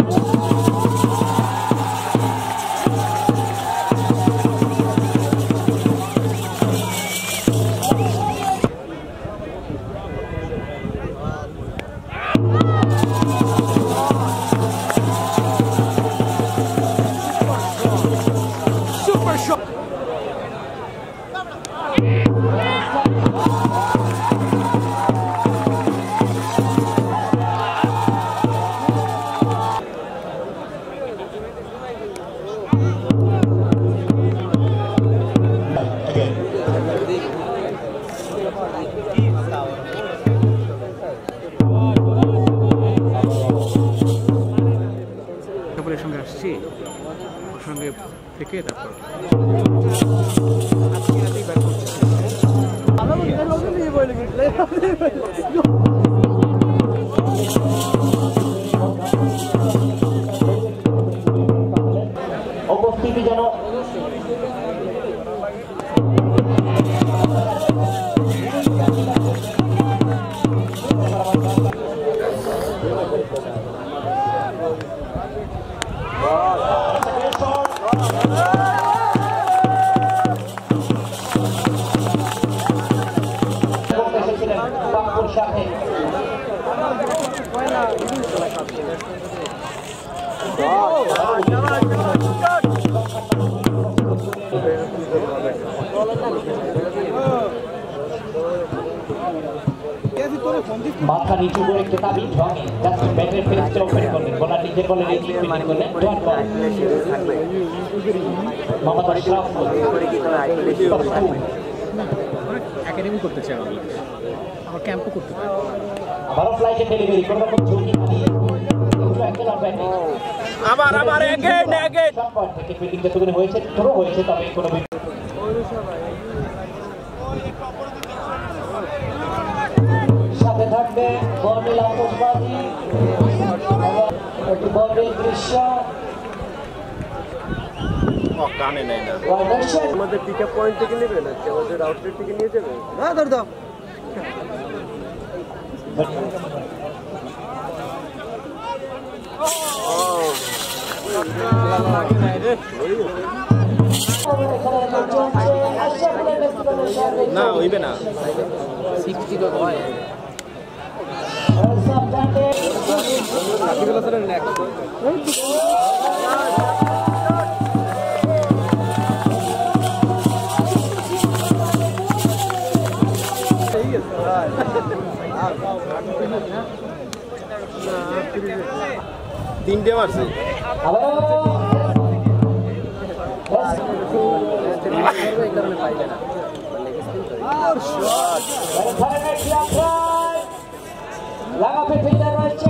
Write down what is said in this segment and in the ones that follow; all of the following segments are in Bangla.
তারপরে এর সঙ্গে আসছি। ওর সঙ্গে থেকে の মাথা নিচু করে কেতাবি ঢঙে জাস্ট ব্যাটের ফেসটা ওপেন করলেন। বলার নিজে করলেন এই ফিল্ডিং করলেন। Dot ball Mohammad Ashraf academy করতে চাই আমার আমার ক্যাম্পও করতে পারি। আবারও ফ্লাইটে ডেলিভারি কোনো রকম ঝুঁকি নিয়ে একটু অ্যাঙ্গেল অফ ব্যাটিং আবার আবার এগেন এগেন শট পয়েন্ট থেকে ফিল্ডিং যতগুলো হয়েছে। থ্রো হয়েছে তবে কোনো থাকবে বর্ণিল আতসবাজি একটি বর্ণিল দৃশ্য। কানে নেই না। ওয়াইডার্সের আমাদের পিক আপ পয়েন্ট থেকে নেবে না? আমাদের আউটলেট থেকে নিয়ে যাবে? হ্যাঁ ধর দাও। না হইবে না। তিনটে মারছে। লাগাতে ফিল্ডার রয়েছে।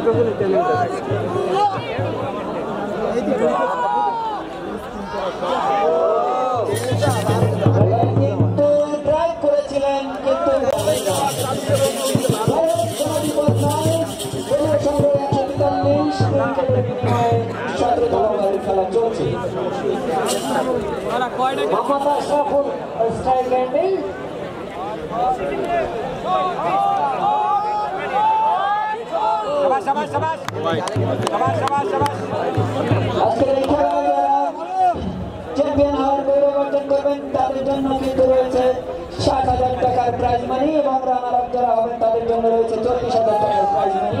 আশরাফুল কিন্তু ট্রাই করেছিলেন কিন্তু মোহাম্মদ আশরাফুল স্ট্রাইক যারা চ্যাম্পিয়ন হওয়ার গৌরব অর্জন করবেন তাদের জন্য কিন্তু রয়েছে ষাট হাজার টাকার প্রাইজ মানি এবং রানার আপ যারা হবেন তাদের জন্য রয়েছে চল্লিশ হাজার টাকার prize money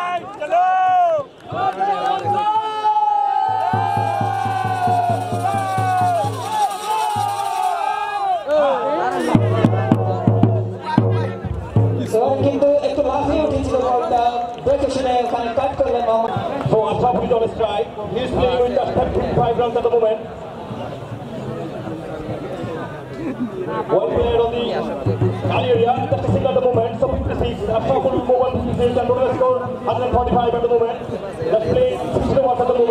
So Ashraf is on strike. He's playing with just 35 ah, runs at the moment. One player on the Kali area, just a single at the moment. So 56. Ashraf will move on 56 and total score 145 at the moment. Let's play 60 overs at the moment.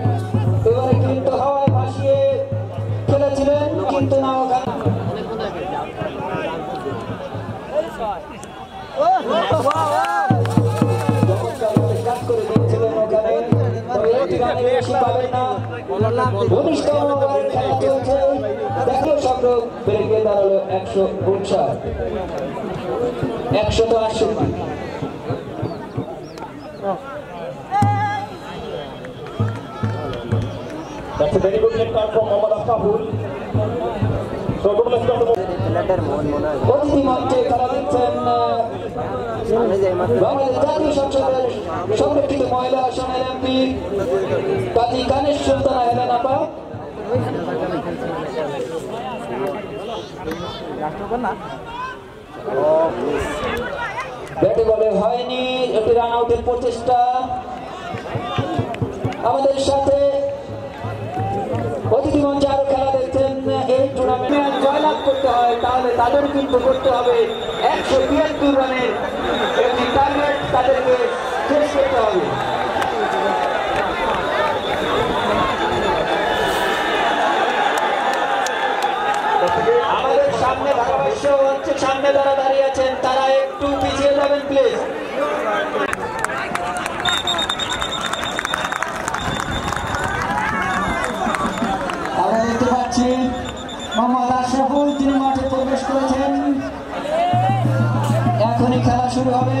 That's a very good hit card from Mohammad Ashraful. So good luck at মঞ্চে খেলা দিচ্ছেন ব্যাটে বলে হয়নি একটি রান আউটের প্রচেষ্টা। আমাদের সাথে অতিথি মঞ্চে আরও খেলা এই টুর্নামেন্ট জয়লাভ করতে হয়, তাহলে তাদের কিন্তু করতে হবে একশো তিয়াত্তর রানের একটি টার্গেট তাদেরকে শেষ করতে হবে। আমাদের সামনে ধারাভাষ্য হচ্ছে, সামনে যারা দাঁড়িয়ে আছেন, তারা একটু পিছিয়ে যাবেন প্লিজ আশরাফুল